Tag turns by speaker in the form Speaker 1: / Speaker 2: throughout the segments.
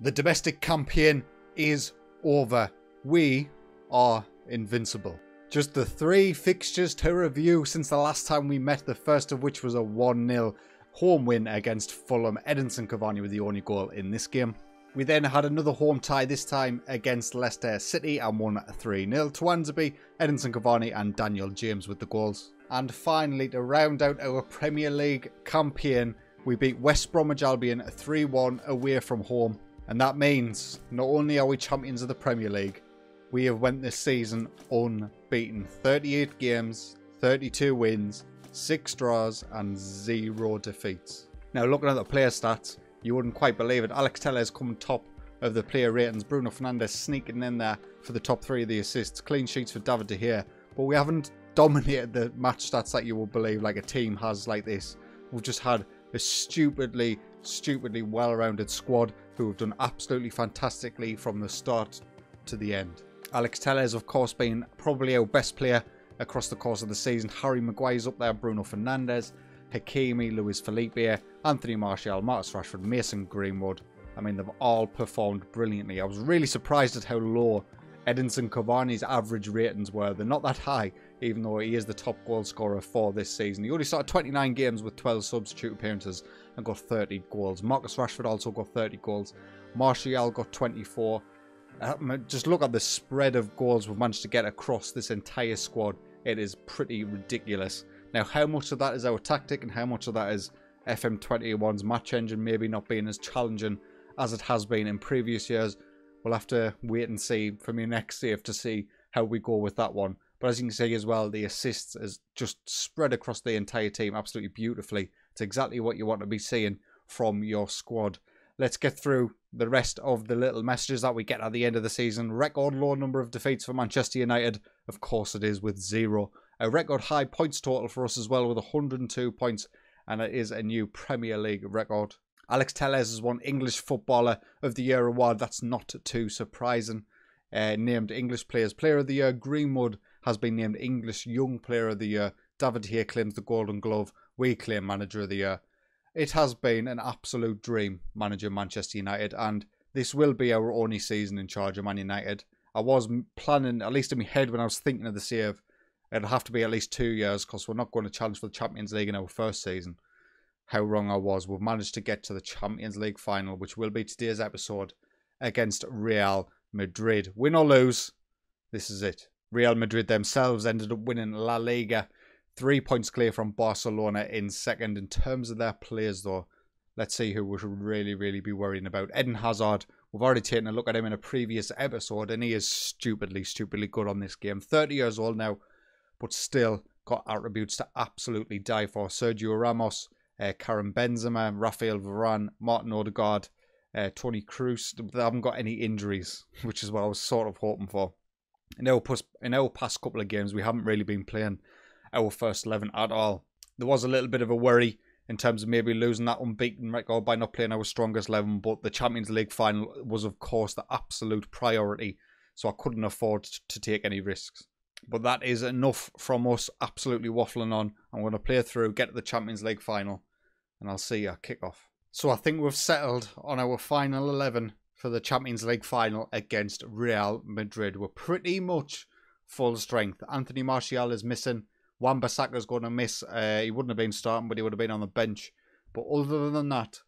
Speaker 1: The domestic campaign is over. We are invincible. Just the three fixtures to review since the last time we met, the first of which was a 1 0 home win against Fulham. Edinson Cavani with the only goal in this game. We then had another home tie, this time against Leicester City, and won 3 0 to Wandsby, Edinson Cavani, and Daniel James with the goals. And finally, to round out our Premier League campaign, we beat West Bromwich Albion 3 1 away from home. And that means not only are we champions of the Premier League, we have went this season unbeaten. 38 games, 32 wins, 6 draws and 0 defeats. Now looking at the player stats, you wouldn't quite believe it. Alex Telles coming top of the player ratings. Bruno Fernandes sneaking in there for the top three of the assists. Clean sheets for David De Gea. But we haven't dominated the match stats that you would believe like a team has like this. We've just had a stupidly, stupidly well-rounded squad who have done absolutely fantastically from the start to the end. Alex Telles, of course, being probably our best player across the course of the season. Harry Maguire's up there, Bruno Fernandes, Hakimi, Luiz Felipe, Anthony Martial, Marcus Rashford, Mason Greenwood. I mean, they've all performed brilliantly. I was really surprised at how low Edinson Cavani's average ratings were. They're not that high, even though he is the top goal scorer for this season. He only started 29 games with 12 substitute appearances and got 30 goals. Marcus Rashford also got 30 goals. Martial got 24. Um, just look at the spread of goals we've managed to get across this entire squad. It is pretty ridiculous. Now, how much of that is our tactic and how much of that is FM21's match engine maybe not being as challenging as it has been in previous years? We'll have to wait and see for me next save to see how we go with that one. But as you can see as well, the assists is just spread across the entire team absolutely beautifully. It's exactly what you want to be seeing from your squad. Let's get through the rest of the little messages that we get at the end of the season. Record low number of defeats for Manchester United. Of course it is with zero. A record high points total for us as well with 102 points. And it is a new Premier League record. Alex Telles has won English Footballer of the Year award. That's not too surprising. Uh, named English Players Player of the Year. Greenwood has been named English Young Player of the Year. David here claims the Golden Glove. We claim Manager of the Year. It has been an absolute dream manager Manchester United, and this will be our only season in charge of Man United. I was planning, at least in my head when I was thinking of the save, it'll have to be at least two years because we're not going to challenge for the Champions League in our first season. How wrong I was. We've managed to get to the Champions League final, which will be today's episode against Real Madrid. Win or lose, this is it. Real Madrid themselves ended up winning La Liga Three points clear from Barcelona in second. In terms of their players, though, let's see who we should really, really be worrying about. Eden Hazard, we've already taken a look at him in a previous episode, and he is stupidly, stupidly good on this game. 30 years old now, but still got attributes to absolutely die for. Sergio Ramos, uh, Karim Benzema, Rafael Varane, Martin Odegaard, uh, Toni Kroos. They haven't got any injuries, which is what I was sort of hoping for. In our, in our past couple of games, we haven't really been playing our first 11 at all. There was a little bit of a worry in terms of maybe losing that unbeaten record by not playing our strongest 11, but the Champions League final was, of course, the absolute priority, so I couldn't afford to take any risks. But that is enough from us absolutely waffling on. I'm going to play through, get to the Champions League final, and I'll see you kick off. So I think we've settled on our final 11 for the Champions League final against Real Madrid. We're pretty much full strength. Anthony Martial is missing. Wan is going to miss. Uh, he wouldn't have been starting, but he would have been on the bench. But other than that,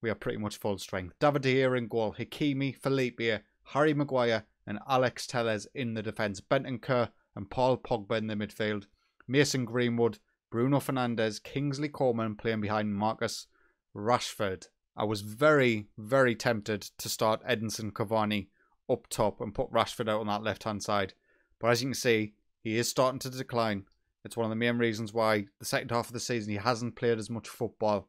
Speaker 1: we are pretty much full strength. David De Gea in goal. Hakimi, Felipe, Harry Maguire, and Alex Telles in the defence. Bentancur and Paul Pogba in the midfield. Mason Greenwood, Bruno Fernandes, Kingsley Coman playing behind Marcus Rashford. I was very, very tempted to start Edinson Cavani up top and put Rashford out on that left hand side. But as you can see, he is starting to decline. It's one of the main reasons why the second half of the season he hasn't played as much football.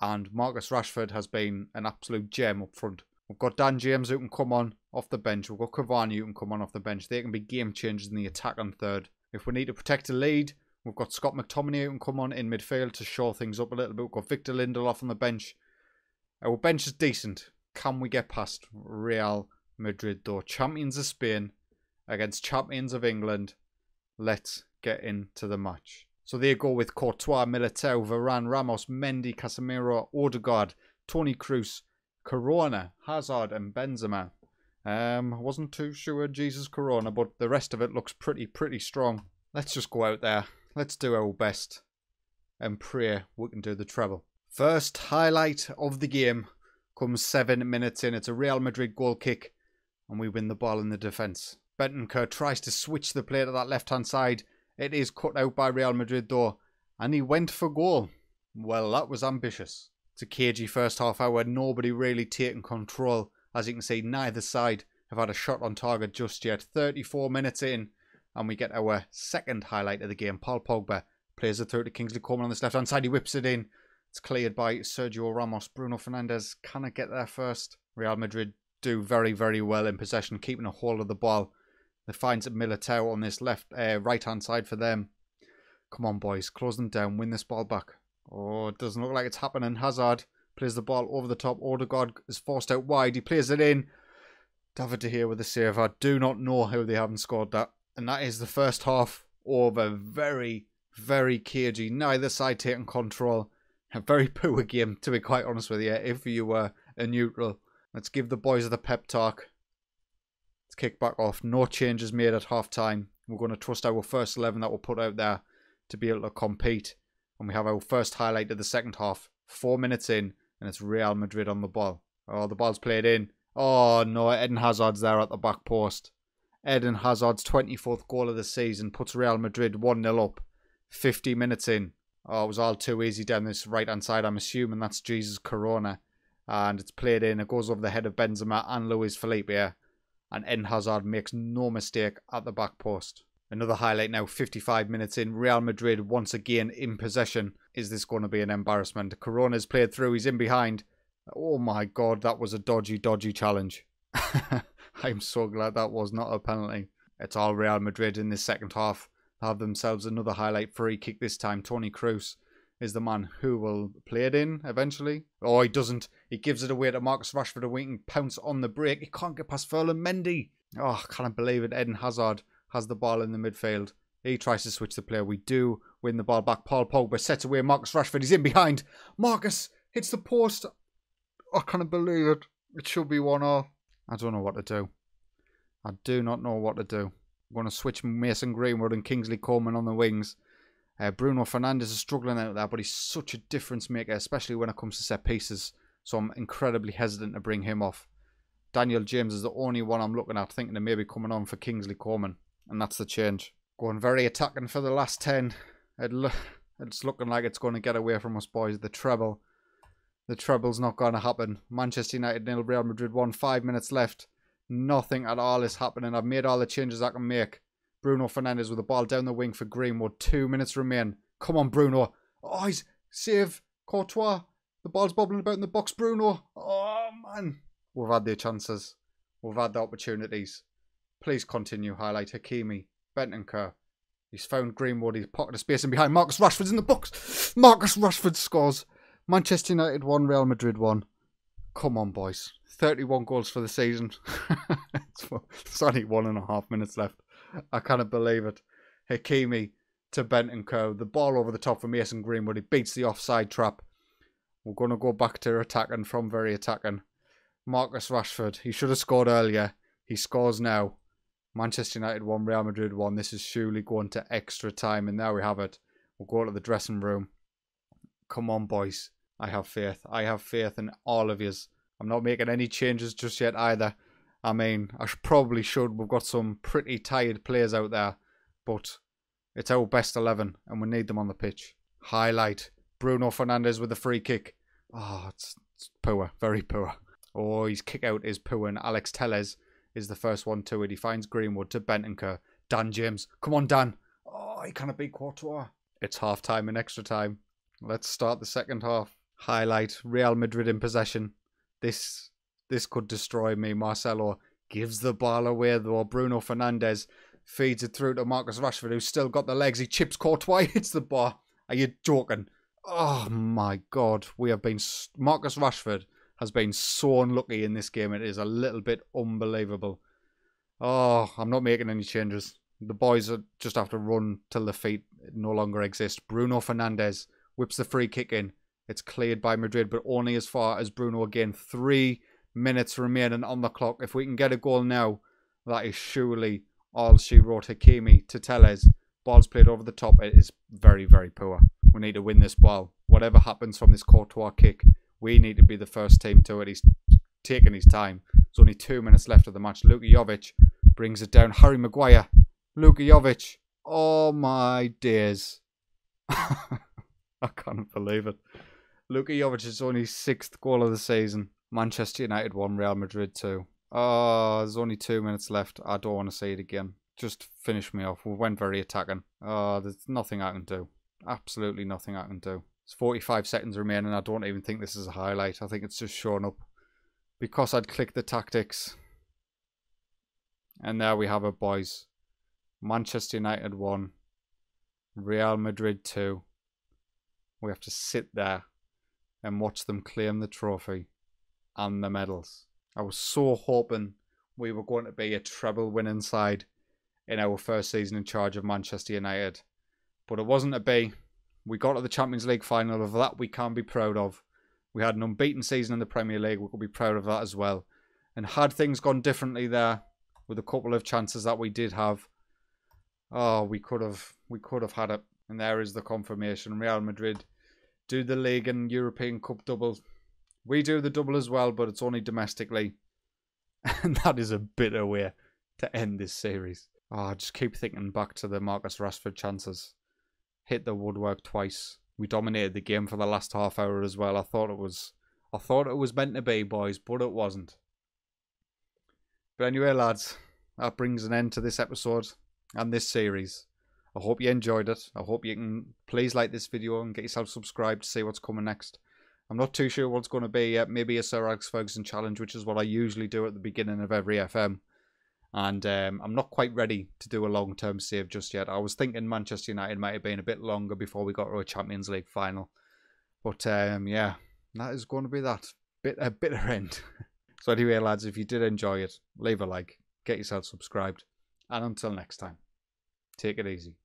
Speaker 1: And Marcus Rashford has been an absolute gem up front. We've got Dan James who can come on off the bench. We've got Cavani who can come on off the bench. They can be game changers in the attack on third. If we need to protect a lead, we've got Scott McTominay who can come on in midfield to shore things up a little bit. We've got Victor Lindelof on the bench. Our bench is decent. Can we get past Real Madrid though? Champions of Spain against champions of England. Let's get into the match. So there you go with Courtois, Militao, Varane, Ramos, Mendy, Casemiro, Odegaard, Toni Kroos, Corona, Hazard, and Benzema. Um, wasn't too sure Jesus Corona, but the rest of it looks pretty, pretty strong. Let's just go out there. Let's do our best and pray we can do the treble. First highlight of the game comes seven minutes in. It's a Real Madrid goal kick, and we win the ball in the defence. Bentancur tries to switch the play to that left hand side. It is cut out by Real Madrid though, and he went for goal. Well, that was ambitious. It's a cagey first half hour, nobody really taking control. As you can see, neither side have had a shot on target just yet. 34 minutes in, and we get our second highlight of the game. Paul Pogba plays it through to Kingsley Coman on this left hand side. He whips it in. It's cleared by Sergio Ramos. Bruno Fernandes cannot get there first. Real Madrid do very, very well in possession, keeping a hold of the ball. They find Militao on this left, uh, right hand side for them. Come on, boys, close them down, win this ball back. Oh, it doesn't look like it's happening. Hazard plays the ball over the top. Odegaard is forced out wide. He plays it in. David De Gea with the save. I do not know how they haven't scored that. And that is the first half over. Very, very cagey. Neither side taking control. A very poor game, to be quite honest with you, if you were a neutral. Let's give the boys the pep talk. Let's kick back off. No changes made at half time. We're going to trust our first 11 that we'll put out there to be able to compete. And we have our first highlight of the second half. Four minutes in, and it's Real Madrid on the ball. Oh, the ball's played in. Oh, no, Eden Hazard's there at the back post. Eden Hazard's 24th goal of the season puts Real Madrid 1-0 up. 50 minutes in. Oh, it was all too easy down this right-hand side. I'm assuming that's Jesus Corona. And it's played in. It goes over the head of Benzema and Luiz Felipe. And Eden Hazard makes no mistake at the back post. Another highlight now, 55 minutes in. Real Madrid once again in possession. Is this going to be an embarrassment? Corona's played through. He's in behind. Oh my god, that was a dodgy, dodgy challenge. I'm so glad that was not a penalty. It's all Real Madrid in this second half. Have themselves another highlight free kick this time. Toni Kroos is the man who will play it in eventually. Oh, he doesn't. He gives it away to Marcus Rashford a wing pounce on the break. He can't get past Ferland Mendy. Oh, I can't believe it. Eden Hazard has the ball in the midfield. He tries to switch the player. We do win the ball back. Paul Pogba sets away Marcus Rashford. He's in behind. Marcus hits the post. I can't believe it. It should be 1 0. I don't know what to do. I do not know what to do. Going to switch Mason Greenwood and Kingsley Coman on the wings. Uh, Bruno Fernandes is struggling out there, but he's such a difference maker, especially when it comes to set pieces. So I'm incredibly hesitant to bring him off. Daniel James is the only one I'm looking at, thinking of maybe coming on for Kingsley Coman. And that's the change. Going very attacking for the last 10. It lo it's looking like it's going to get away from us, boys. The treble. The treble's not going to happen. Manchester United nil, Real Madrid 1. Five minutes left. Nothing at all is happening. I've made all the changes I can make. Bruno Fernandes with the ball down the wing for Greenwood. Two minutes remain. Come on, Bruno. Oh, he's save. Courtois. The ball's bubbling about in the box. Bruno. Oh, man. We've had the chances. We've had the opportunities. Please continue. Highlight Hakimi. Bentancur. He's found Greenwood. He's pocketed space in behind. Marcus Rashford's in the box. Marcus Rashford scores. Manchester United 1, Real Madrid 1. Come on, boys. 31 goals for the season. it's only one and a half minutes left. I cannot believe it. Hakimi to Bentancur. The ball over the top for Mason Greenwood. He beats the offside trap. We're going to go back to attacking from very attacking. Marcus Rashford. He should have scored earlier. He scores now. Manchester United 1, Real Madrid 1. This is surely going to extra time. And there we have it. We'll go to the dressing room. Come on, boys. I have faith. I have faith in all of yous. I'm not making any changes just yet either. I mean, I probably should. We've got some pretty tired players out there, but it's our best 11 and we need them on the pitch. Highlight Bruno Fernandes with a free kick. Oh, it's, it's poor, very poor. Oh, his kick out is poor, and Alex Telles is the first one to it. He finds Greenwood to Bentancur. Dan James. Come on, Dan. Oh, he can't beat Courtois. It's half time and extra time. Let's start the second half. Highlight Real Madrid in possession. This this could destroy me. Marcelo gives the ball away though. Bruno Fernandes feeds it through to Marcus Rashford, who's still got the legs. He chips Courtois, hits the bar. Are you joking? Oh my god, we have been. Marcus Rashford has been so unlucky in this game. It is a little bit unbelievable. Oh, I'm not making any changes. The boys just have to run till the feet no longer exist. Bruno Fernandes whips the free kick in. It's cleared by Madrid, but only as far as Bruno again. Three minutes remaining on the clock. If we can get a goal now, that is surely all she wrote Hakimi to Telles. Ball's played over the top. It is very, very poor. We need to win this ball. Whatever happens from this Courtois kick, we need to be the first team to it. He's taking his time. There's only two minutes left of the match. Luka Jovic brings it down. Harry Maguire. Luka Jovic. Oh my days. I can't believe it. Luka Jovic is only sixth goal of the season. Manchester United won, Real Madrid two. Oh, there's only two minutes left. I don't want to see it again. Just finish me off. We went very attacking. Oh, there's nothing I can do. Absolutely nothing I can do. It's 45 seconds remaining. I don't even think this is a highlight. I think it's just showing up. Because I'd clicked the tactics. And there we have it, boys. Manchester United 1. Real Madrid 2. We have to sit there and watch them claim the trophy and the medals. I was so hoping we were going to be a treble winning side in our first season in charge of Manchester United. But it wasn't to be. We got to the Champions League final. Of that, we can be proud of. We had an unbeaten season in the Premier League. We could be proud of that as well. And had things gone differently there, with a couple of chances that we did have, oh, we could have we could have had it. And there is the confirmation. Real Madrid do the league and European Cup double. We do the double as well, but it's only domestically. And that is a bitter way to end this series. Oh, I just keep thinking back to the Marcus Rashford chances. Hit the woodwork twice. We dominated the game for the last half hour as well. I thought it was I thought it was meant to be, boys, but it wasn't. But anyway, lads, that brings an end to this episode and this series. I hope you enjoyed it. I hope you can please like this video and get yourself subscribed to see what's coming next. I'm not too sure what's going to be. yet. maybe a Sir Alex Ferguson challenge, which is what I usually do at the beginning of every FM. And um, I'm not quite ready to do a long term save just yet. I was thinking Manchester United might have been a bit longer before we got to a Champions League final. But um, yeah, that is going to be that. Bit a bitter end. so anyway, lads, if you did enjoy it, leave a like, get yourself subscribed. And until next time, take it easy.